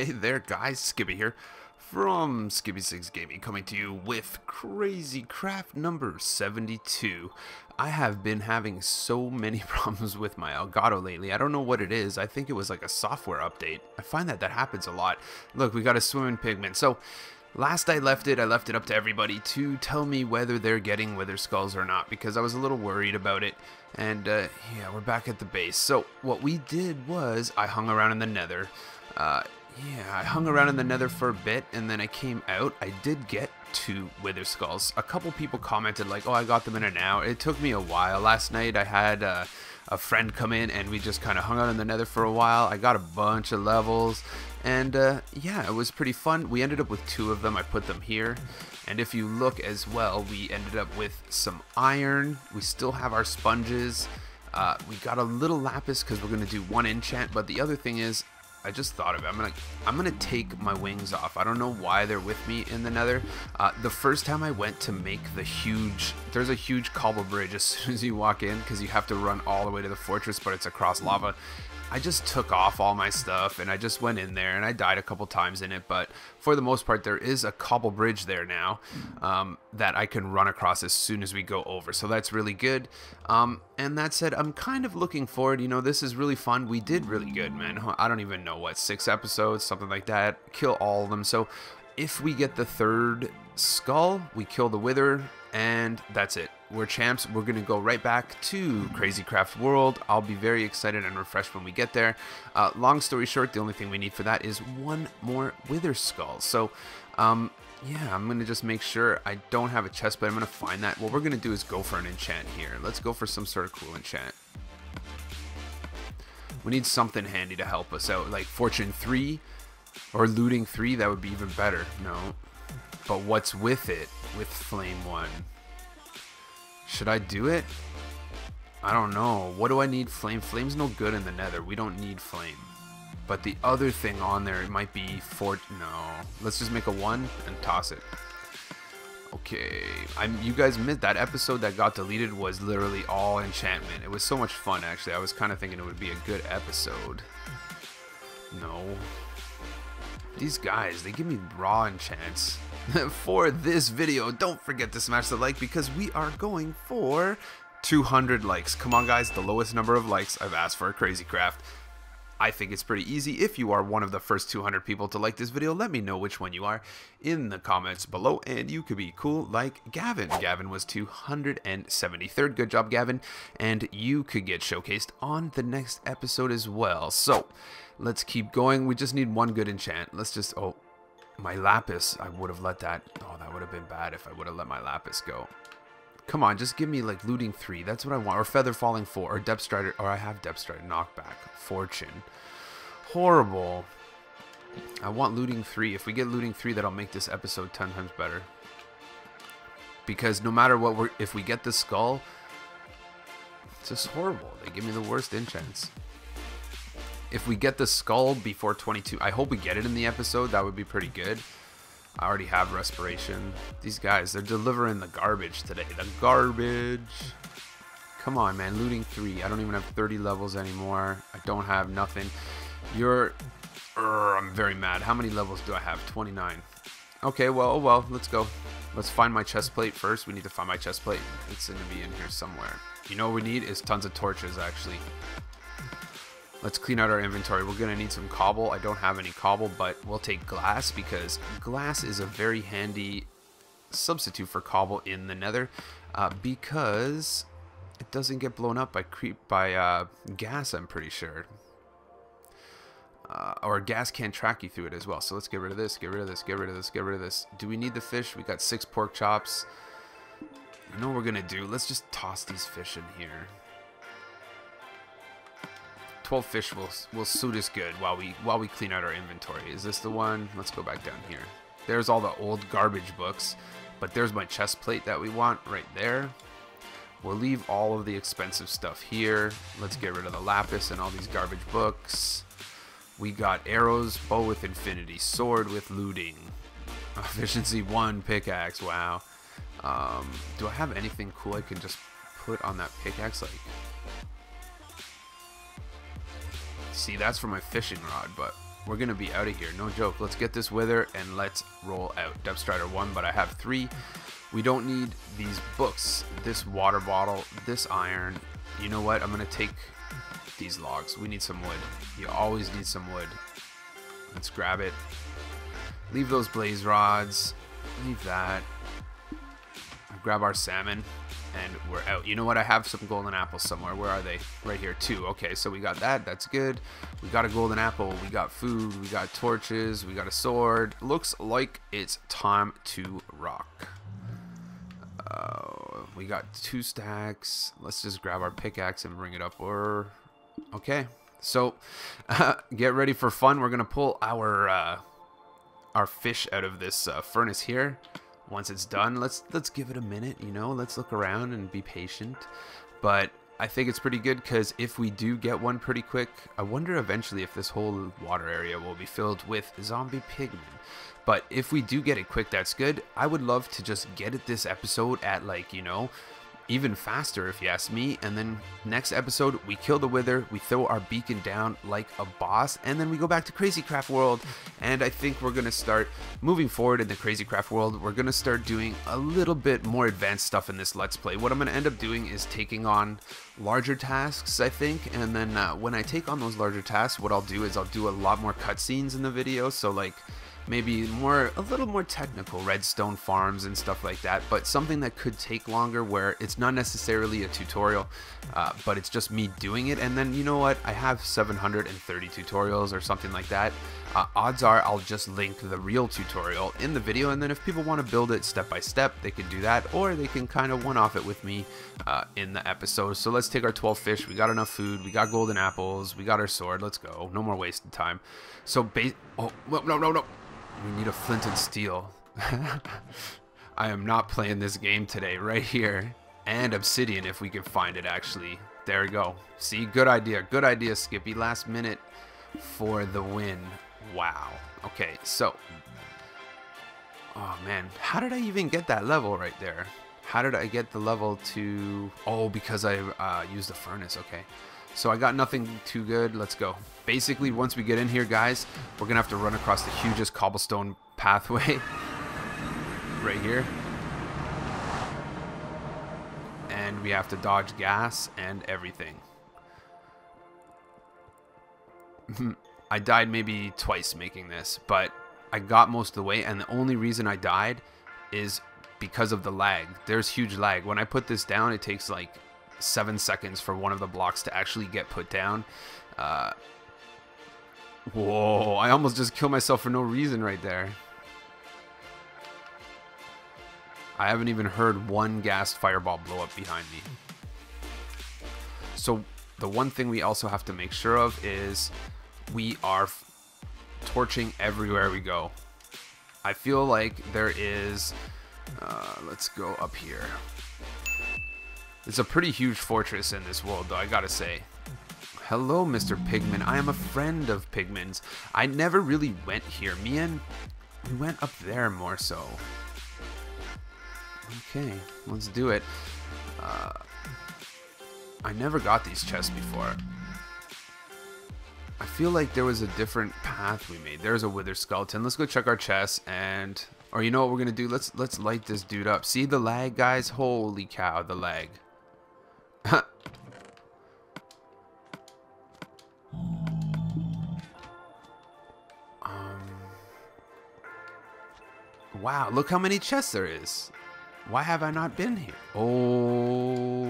Hey there guys, Skippy here from Skippy6 Gaming coming to you with Crazy Craft number 72. I have been having so many problems with my Elgato lately. I don't know what it is. I think it was like a software update. I find that that happens a lot. Look, we got a swimming pigman. So Last I left it, I left it up to everybody to tell me whether they're getting Wither Skulls or not because I was a little worried about it. And uh, yeah, we're back at the base. So what we did was I hung around in the nether. Uh, yeah, I hung around in the nether for a bit and then I came out. I did get two Wither Skulls. A couple people commented like, oh, I got them in an hour. It took me a while. Last night I had uh, a friend come in and we just kind of hung out in the nether for a while. I got a bunch of levels and uh, yeah, it was pretty fun. We ended up with two of them. I put them here. And if you look as well, we ended up with some iron. We still have our sponges. Uh, we got a little lapis because we're going to do one enchant. But the other thing is, I just thought of it. I'm gonna I'm gonna take my wings off. I don't know why they're with me in the Nether. Uh, the first time I went to make the huge, there's a huge cobble bridge as soon as you walk in because you have to run all the way to the fortress, but it's across lava. I just took off all my stuff and I just went in there and I died a couple times in it. But for the most part, there is a cobble bridge there now um, that I can run across as soon as we go over. So that's really good. Um, and that said, I'm kind of looking forward. You know, this is really fun. We did really good, man. I don't even know what, six episodes, something like that. Kill all of them. So if we get the third skull, we kill the wither and that's it. We're champs. We're going to go right back to Crazy Craft World. I'll be very excited and refreshed when we get there. Uh, long story short, the only thing we need for that is one more Wither Skull. So, um, yeah, I'm going to just make sure I don't have a chest, but I'm going to find that. What we're going to do is go for an enchant here. Let's go for some sort of cool enchant. We need something handy to help us out, like Fortune 3 or Looting 3. That would be even better. No. But what's with it? With Flame 1? Should I do it? I don't know. What do I need flame? Flame's no good in the nether. We don't need flame. But the other thing on there, it might be fort. No. Let's just make a one and toss it. Okay. I'm. You guys missed that episode that got deleted was literally all enchantment. It was so much fun, actually. I was kind of thinking it would be a good episode. No. These guys, they give me raw enchants. for this video. Don't forget to smash the like because we are going for 200 likes. Come on guys, the lowest number of likes I've asked for a Crazy Craft. I think it's pretty easy. If you are one of the first 200 people to like this video, let me know which one you are in the comments below, and you could be cool like Gavin. Gavin was 273rd. Good job, Gavin. And you could get showcased on the next episode as well. So, let's keep going. We just need one good enchant. Let's just... Oh, my Lapis, I would have let that... Oh, that would have been bad if I would have let my Lapis go. Come on, just give me, like, Looting 3. That's what I want. Or Feather Falling 4. Or Depth Strider. Or I have Depth Strider. Knockback. Fortune. Horrible. I want Looting 3. If we get Looting 3, that'll make this episode 10 times better. Because no matter what we're... If we get the Skull... It's just horrible. They give me the worst enchants if we get the skull before 22, I hope we get it in the episode. That would be pretty good. I already have respiration. These guys, they're delivering the garbage today. The garbage. Come on, man. Looting 3. I don't even have 30 levels anymore. I don't have nothing. You're... I'm very mad. How many levels do I have? 29. Okay, well, oh well. Let's go. Let's find my chest plate first. We need to find my chest plate. It's going to be in here somewhere. You know what we need is tons of torches, actually. Let's clean out our inventory. We're going to need some cobble. I don't have any cobble, but we'll take glass because glass is a very handy substitute for cobble in the nether uh, because it doesn't get blown up by creep by uh, ghast, I'm pretty sure. Uh, or ghast can't track you through it as well. So let's get rid of this, get rid of this, get rid of this, get rid of this. Do we need the fish? We got six pork chops. You know what we're going to do? Let's just toss these fish in here. 12 fish will, will suit us good while we while we clean out our inventory. Is this the one? Let's go back down here. There's all the old garbage books, but there's my chest plate that we want right there. We'll leave all of the expensive stuff here. Let's get rid of the lapis and all these garbage books. We got arrows, bow with infinity, sword with looting, efficiency 1 pickaxe, wow. Um, do I have anything cool I can just put on that pickaxe? Like, See, that's for my fishing rod, but we're gonna be out of here. No joke. Let's get this wither and let's roll out. Depth 1, but I have 3. We don't need these books, this water bottle, this iron. You know what? I'm gonna take these logs. We need some wood. You always need some wood. Let's grab it. Leave those blaze rods. Leave that. Grab our salmon and we're out. You know what? I have some golden apples somewhere. Where are they? Right here too. Okay, so we got that. That's good. We got a golden apple. We got food. We got torches. We got a sword. Looks like it's time to rock. Uh, we got two stacks. Let's just grab our pickaxe and bring it up. Or okay. So uh, get ready for fun. We're gonna pull our uh, our fish out of this uh, furnace here once it's done let's let's give it a minute you know let's look around and be patient. But I think it's pretty good because if we do get one pretty quick I wonder eventually if this whole water area will be filled with zombie pigmen. But if we do get it quick that's good. I would love to just get it this episode at like you know even faster if you ask me. And then next episode, we kill the Wither, we throw our beacon down like a boss, and then we go back to Crazy Craft World. And I think we're gonna start moving forward in the Crazy Craft World. We're gonna start doing a little bit more advanced stuff in this Let's Play. What I'm gonna end up doing is taking on larger tasks, I think. And then uh, when I take on those larger tasks, what I'll do is I'll do a lot more cutscenes in the video. So like maybe more a little more technical redstone farms and stuff like that but something that could take longer where it's not necessarily a tutorial uh, but it's just me doing it. And then you know what? I have 730 tutorials or something like that. Uh, odds are I'll just link the real tutorial in the video. And then if people want to build it step by step they can do that or they can kind of one off it with me uh, in the episode. So let's take our 12 fish. We got enough food. We got golden apples. We got our sword. Let's go. No more wasted time. So base oh no no no no we need a flint and steel. I am not playing this game today, right here. And obsidian if we can find it, actually. There we go. See, good idea. Good idea, Skippy. Last minute for the win. Wow. Okay, so. Oh, man. How did I even get that level right there? How did I get the level to... Oh, because I uh, used the furnace. Okay. So I got nothing too good. Let's go. Basically, once we get in here, guys, we're going to have to run across the hugest cobblestone pathway right here. And we have to dodge ghast and everything. I died maybe twice making this, but I got most of the way, and the only reason I died is because of the lag. There's huge lag. When I put this down, it takes like seven seconds for one of the blocks to actually get put down. Uh, whoa, I almost just killed myself for no reason right there. I haven't even heard one ghast fireball blow up behind me. So the one thing we also have to make sure of is we are torching everywhere we go. I feel like there is, uh, let's go up here. It's a pretty huge fortress in this world, though, I gotta say. Hello, Mr. Pigman. I am a friend of Pigman's. I never really went here. Me and... We went up there more so. Okay, let's do it. Uh, I never got these chests before. I feel like there was a different path we made. There's a wither skeleton. Let's go check our chests and... Or you know what we're gonna do? Let's let's light this dude up. See the lag, guys? Holy cow, the lag. Wow, look how many chests there is. Why have I not been here? Oh.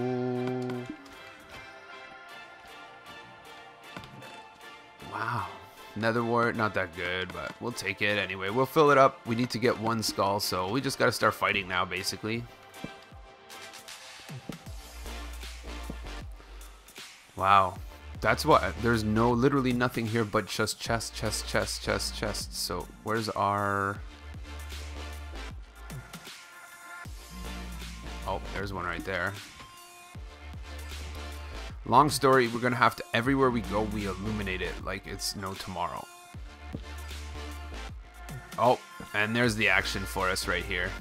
Wow. Nether wart, not that good, but we'll take it anyway. We'll fill it up. We need to get one skull, so we just got to start fighting now, basically. Wow. That's what. There's no, literally nothing here but just chest, chest, chest, chest, chest. So where's our... there's one right there. Long story, we're going to have to, everywhere we go, we illuminate it like it's no tomorrow. Oh, and there's the action for us right here.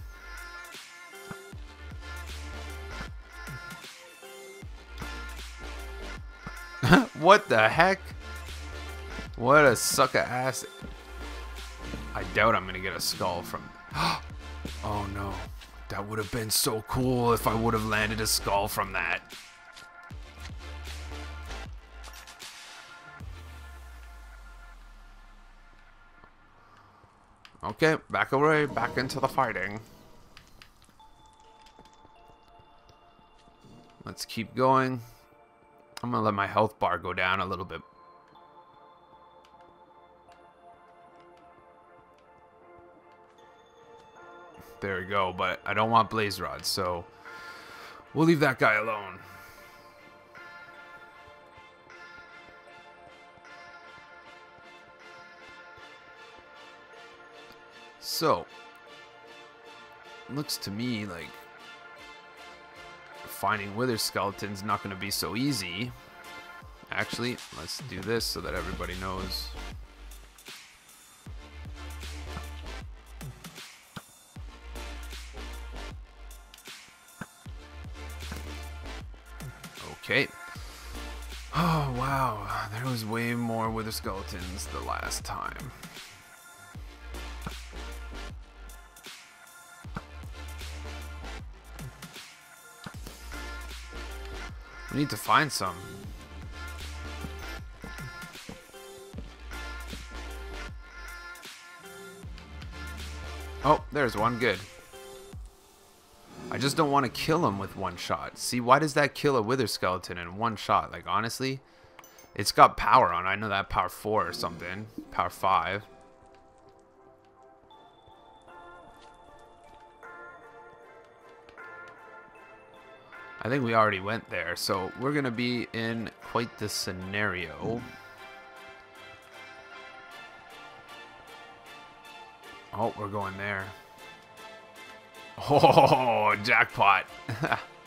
what the heck? What a sucker ass. I doubt I'm gonna get a skull from. oh no. That would have been so cool if I would have landed a skull from that. Okay, back away, back into the fighting. Let's keep going. I'm gonna let my health bar go down a little bit. There we go, but I don't want blaze rods, so we'll leave that guy alone. So, looks to me like finding wither skeletons not going to be so easy. Actually, let's do this so that everybody knows. Wow. There was way more wither skeletons the last time. We need to find some. Oh, there's one. Good. I just don't want to kill him with one shot. See, why does that kill a wither skeleton in one shot? Like, honestly, it's got power on. I know that power 4 or something. Power 5. I think we already went there, so we're going to be in quite the scenario. Oh, we're going there. Oh, jackpot.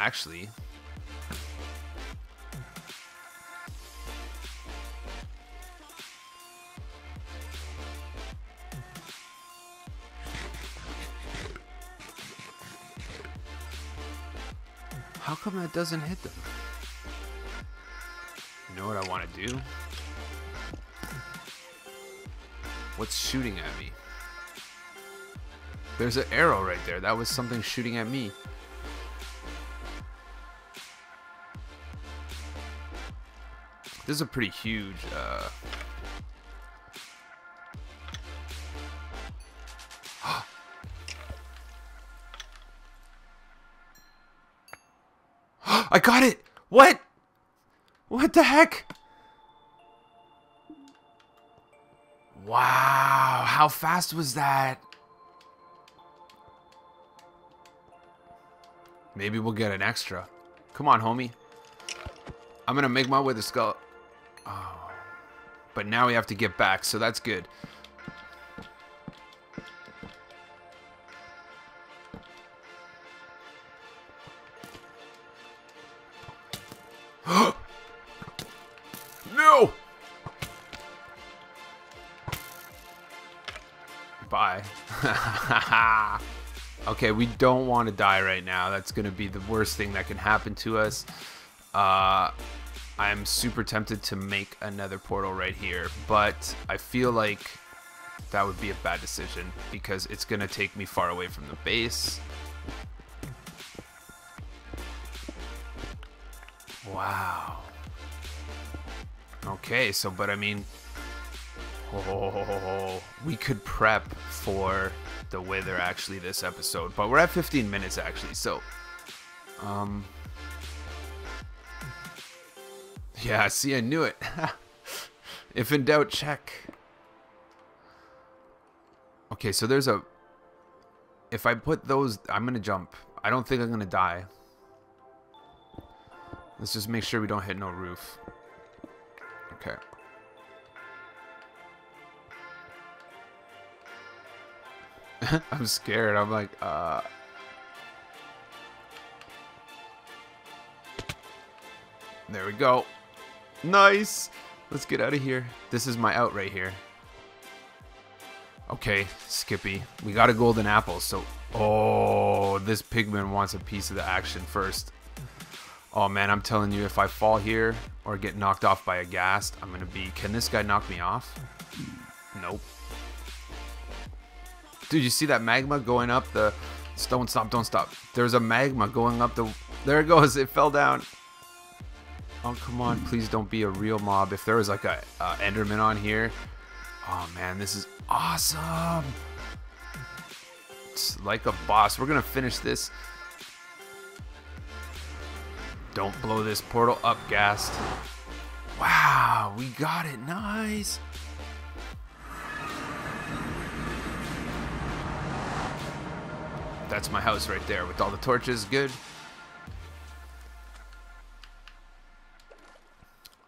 Actually, How come that doesn't hit them? You know what I want to do? What's shooting at me? There's an arrow right there. That was something shooting at me. This is a pretty huge uh, I got it! What? What the heck? Wow, how fast was that? Maybe we'll get an extra. Come on, homie. I'm gonna make my way to skull. Oh. But now we have to get back, so that's good. no! Bye. okay, we don't want to die right now. That's going to be the worst thing that can happen to us. Uh, I'm super tempted to make another portal right here, but I feel like that would be a bad decision because it's going to take me far away from the base. Wow. Okay, so, but I mean, oh, we could prep for the wither actually this episode, but we're at 15 minutes actually, so, um, yeah, see, I knew it. if in doubt, check. Okay, so there's a, if I put those, I'm going to jump. I don't think I'm going to die. Let's just make sure we don't hit no roof. Okay. I'm scared. I'm like, uh... There we go. Nice! Let's get out of here. This is my out right here. Okay, Skippy. We got a golden apple, so... Oh, this pigman wants a piece of the action first. Oh, man, I'm telling you, if I fall here or get knocked off by a ghast, I'm to be... Can this guy knock me off? Nope. Dude, you see that magma going up the... Don't stop, don't stop. There's a magma going up the... There it goes, it fell down. Oh, come on, please don't be a real mob. If there was like a, a Enderman on here... Oh, man, this is awesome. It's like a boss. We're going to finish this. Don't blow this portal up, Ghast. Wow, we got it. Nice. That's my house right there with all the torches. Good.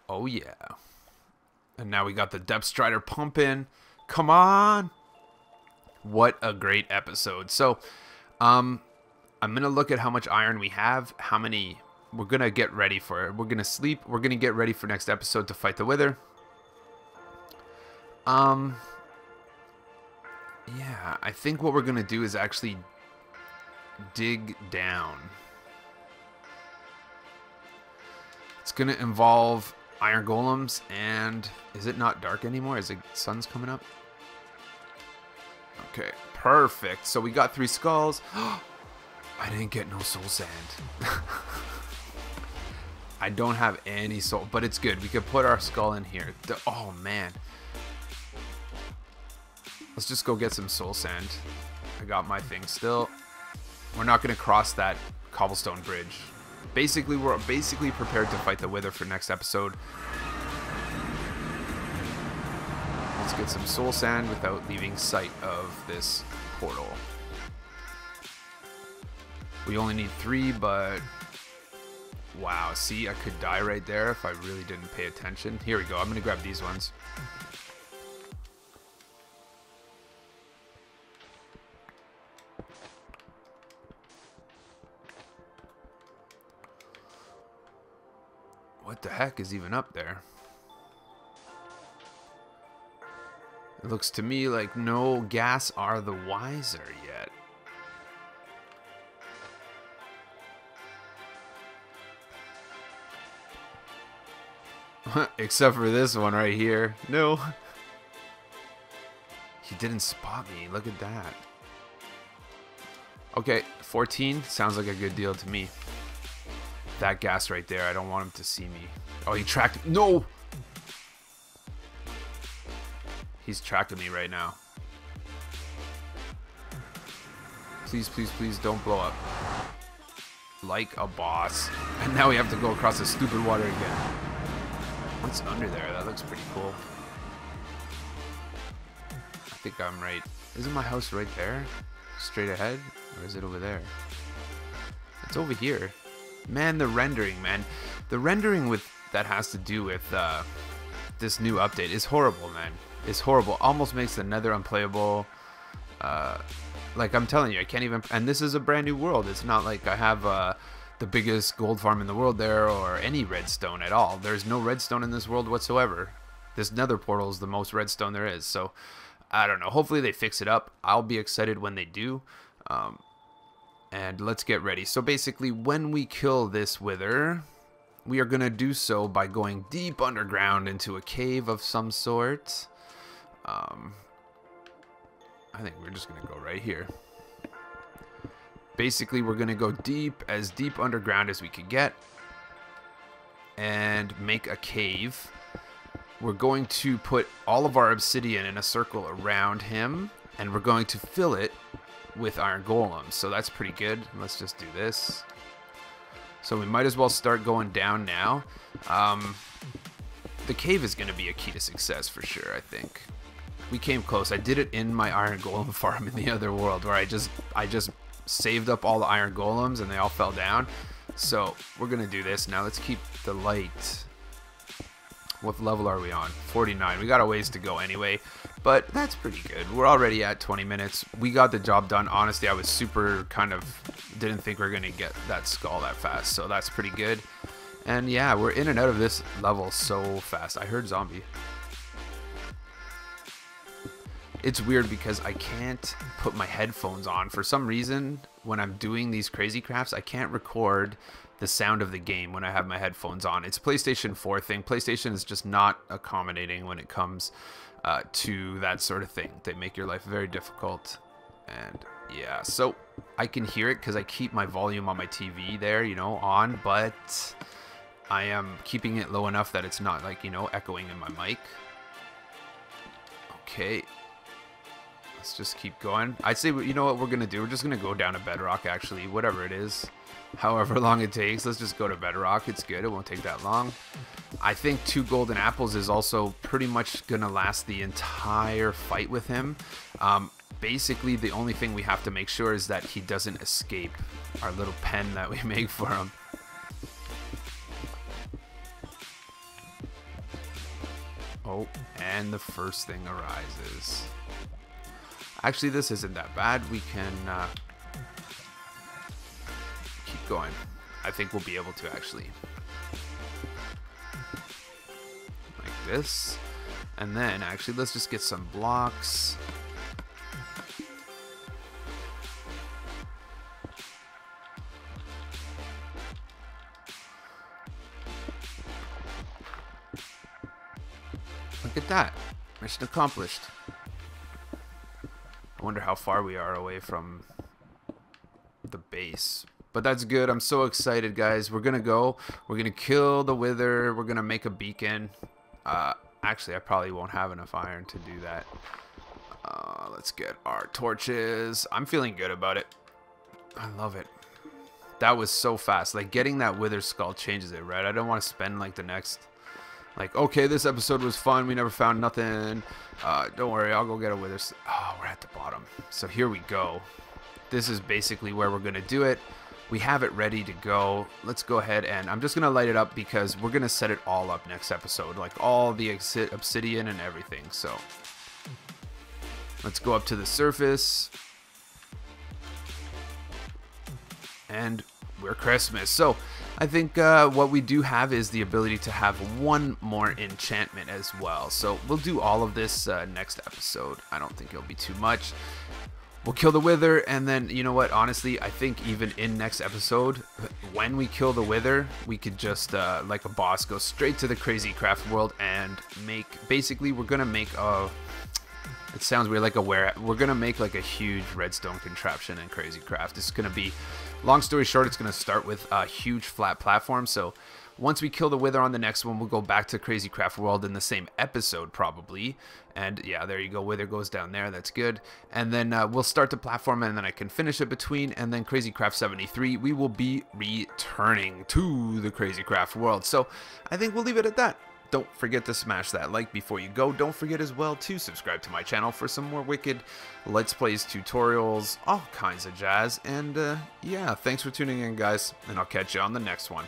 Oh, yeah. And now we got the Depth Strider pumping. Come on. What a great episode. So, um, I'm going to look at how much iron we have, how many we're going to get ready for it. We're going to sleep. We're going to get ready for next episode to fight the Wither. Um, yeah, I think what we're going to do is actually dig down. It's going to involve iron golems and is it not dark anymore? Is the sun's coming up? Okay, perfect. So we got three skulls. I didn't get no soul sand. I don't have any soul, but it's good. We could put our skull in here. Oh, man. Let's just go get some soul sand. I got my thing still. We're not going to cross that cobblestone bridge. Basically, we're basically prepared to fight the Wither for next episode. Let's get some soul sand without leaving sight of this portal. We only need three, but wow, see, I could die right there if I really didn't pay attention. Here we go. I'm to grab these ones. What the heck is even up there? It looks to me like no ghast are the wiser yet. Except for this one right here. No. He didn't spot me. Look at that. Okay, 14 sounds like a good deal to me. That ghast right there, I don't want him to see me. Oh, he tracked... No! He's tracking me right now. Please, please, please don't blow up. Like a boss. And now we have to go across the stupid water again. What's under there? That looks pretty cool. I think I'm right. Isn't my house right there? Straight ahead? Or is it over there? It's over here. Man, the rendering, man. The rendering with that has to do with uh, this new update is horrible, man is horrible. Almost makes the Nether unplayable. Uh, like I'm telling you, I can't even. And this is a brand new world. It's not like I have uh, the biggest gold farm in the world there or any redstone at all. There's no redstone in this world whatsoever. This Nether portal is the most redstone there is. So I don't know. Hopefully they fix it up. I'll be excited when they do. Um, and let's get ready. So basically, when we kill this wither, we are going to do so by going deep underground into a cave of some sort. Um, I think we're just going to go right here. Basically, we're going to go deep, as deep underground as we can get. And make a cave. We're going to put all of our obsidian in a circle around him. And we're going to fill it with iron golems. So that's pretty good. Let's just do this. So we might as well start going down now. Um, the cave is going to be a key to success for sure, I think we came close. I did it in my iron golem farm in the other world where I just I just saved up all the iron golems and they all fell down. So we're gonna do this now. Let's keep the light. What level are we on? 49. We got a ways to go anyway, but that's pretty good. We're already at 20 minutes. We got the job done. Honestly, I was super kind of didn't think we are gonna get that skull that fast, so that's pretty good. And yeah, we're in and out of this level so fast. I heard zombie. it's weird because I can't put my headphones on. For some reason, when I'm doing these crazy crafts, I can't record the sound of the game when I have my headphones on. It's PlayStation 4 thing. PlayStation is just not accommodating when it comes uh, to that sort of thing. They make your life very difficult. And yeah, so I can hear it because I keep my volume on my TV there, you know, on, but I am keeping it low enough that it's not like, you know, echoing in my mic. Okay. Let's just keep going. I'd say, you know what we're going to do? We're just going to go down to Bedrock, actually, whatever it is. However long it takes, let's just go to Bedrock. It's good. It won't take that long. I think two golden apples is also pretty much going to last the entire fight with him. Um, basically, the only thing we have to make sure is that he doesn't escape our little pen that we make for him. Oh, and the first thing arises. Actually, this isn't that bad. We can uh, keep going. I think we'll be able to actually. Like this. And then, actually, let's just get some blocks. Look at that. Mission accomplished. I wonder how far we are away from the base. But that's good. I'm so excited, guys. We're going to go. We're going to kill the Wither. We're going to make a beacon. Uh, actually, I probably won't have enough iron to do that. Uh, let's get our torches. I'm feeling good about it. I love it. That was so fast. Like, getting that Wither skull changes it, right? I don't want to spend, like, the next like, okay, this episode was fun. We never found nothing. Uh, don't worry, I'll go get a wither. Oh, at the bottom. So here we go. This is basically where we're going to do it. We have it ready to go. Let's go ahead and I'm just going to light it up because we're going to set it all up next episode. Like all the obsidian and everything. So let's go up to the surface. And we're Christmas. So I think uh, what we do have is the ability to have one more enchantment as well. So we'll do all of this uh, next episode. I don't think it'll be too much. We'll kill the Wither, and then, you know what, honestly, I think even in next episode, when we kill the Wither, we could just, uh, like a boss, go straight to the Crazy Craft world and make, basically, we're going to make a, it sounds weird, like a where, we're to make like a huge redstone contraption in Crazy Craft. It's to be Long story short, it's to start with a huge flat platform. So once we kill the Wither on the next one, we'll go back to Crazy Craft World in the same episode, probably. And yeah, there you go. Wither goes down there. That's good. And then uh, we'll start the platform, and then I can finish it between. And then Crazy Craft 73, we will be returning to the Crazy Craft World. So I think we'll leave it at that. Don't forget to smash that like before you go. Don't forget as well to subscribe to my channel for some more wicked Let's Plays, tutorials, all kinds of jazz. And uh, yeah, thanks for tuning in, guys, and I'll catch you on the next one.